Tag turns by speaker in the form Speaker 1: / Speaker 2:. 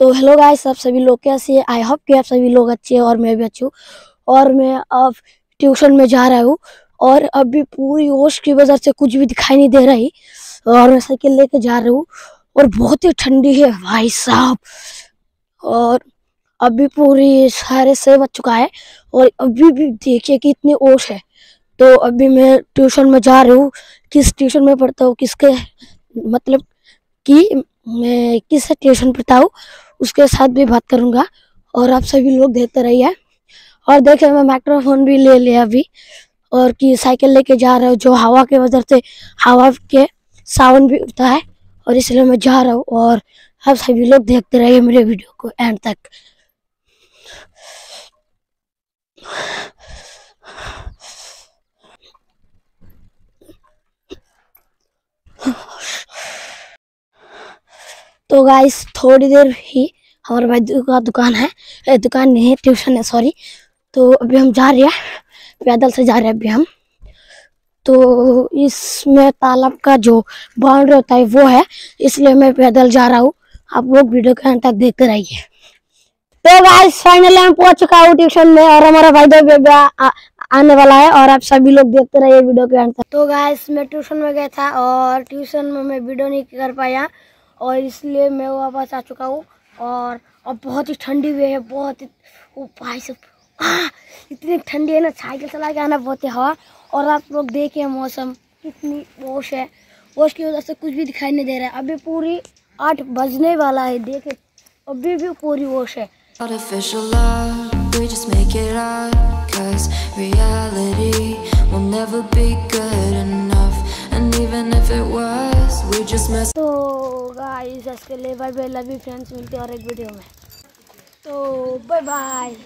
Speaker 1: तो hello guys आप सभी लोग कैसे हैं? आई होप कि आप सभी लोग अच्छे हैं और मैं भी अच्छी हूँ। और मैं अब ट्यूशन में जा रहा हूँ और अभी पूरी होश की वजह से कुछ भी दिखाई नहीं दे रही और मैं साइकिल लेके जा रहा हूँ और बहुत ही ठंडी है भाई साहब। और अभी पूरी सारे से बच चुका है और अभी भी देखिए कि इतनी ओश है। तो अभी मैं ट्यूशन में जा रही हूँ। किस ट्यूशन में पढ़ता हूँ? किसके मतलब कि मैं किस ट्यूशन पढ़ता हूँ? उसके साथ भी बात करूँगा। और आप सभी लोग देखते रहिए। और देखे मैं माइक्रोफोन भी ले लिया अभी। और कि साइकिल लेके जा रहा हूँ, जो हवा के वजह से हवा के साउंड भी उठता है, और इसलिए मैं जा रहा हूँ। और आप सभी लोग देखते रहिए मेरे वीडियो को एंड तक। तो गाइस थोड़ी देर ही हमारे भाई का दुकान है। दुकान नहीं है, ट्यूशन है सॉरी तो अभी हम जा रहे हैं, पैदल से जा रहे हैं अभी हम। तो इसमें तालाब का जो बाउंड्री होता है, वो है। इसलिए मैं पैदल जा रहा हूँ। आप लोग वीडियो के अंत तक देखते रहिए। तो गाइस फाइनली हम पहुँच चुका हूँ ट्यूशन में और हमारा भाई दो बेबी आने वाला है और आप सभी लोग देखते रहिए वीडियो के अंत तक। तो गाइस मैं ट्यूशन में गया था और ट्यूशन में मैं वीडियो नहीं कर पाया और इसलिए मैं वापस आ चुका हूँ। और अब बहुत ही ठंडी हुई है, बहुत ही भाई सब इतनी ठंडी है ना, साइकिल चला के आना बहुत ही हवा। और आप लोग देखिए मौसम, कितनी ओश है। ओश की वजह से कुछ भी दिखाई नहीं दे रहा है। अभी पूरी आठ बजने वाला है देखे अभी भी पूरी वोश है।
Speaker 2: Reality will never be good enough. And even if it mess
Speaker 1: तो गाइस इसके लिए bye bye love you friends मिलते हैं और एक वीडियो में। तो बाय बाय